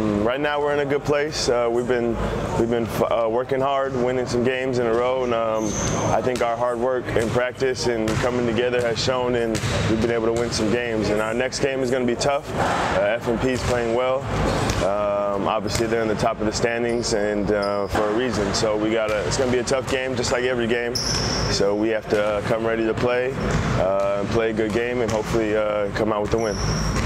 Um, right now we're in a good place. Uh, we've been we've been uh, working hard, winning some games in a row, and um, I think our hard work and practice and coming together has shown, and we've been able to win some games. And our next game is going to be tough. Uh, FMP is playing well. Um, obviously, they're in the top of the standings, and uh, for a reason. So we got. It's going to be a tough game, just like every game. So we have to uh, come ready to play, uh, and play a good game, and hopefully come out with the win.